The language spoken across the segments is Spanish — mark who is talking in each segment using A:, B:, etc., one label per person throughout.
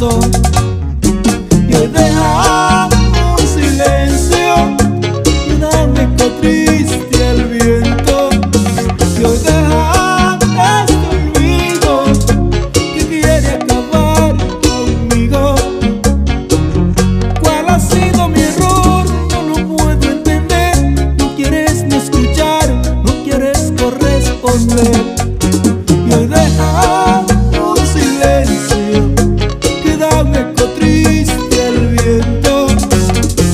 A: y hoy deja un silencio y una única triste al viento. Y hoy deja este olvido que quiere acabar conmigo. Cuál ha sido mi error no lo puedo entender. No quieres ni escuchar no quieres corresponder. Y hoy deja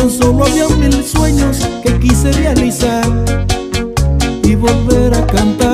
A: Tan solo había mil sueños que quise realizar y volver a cantar.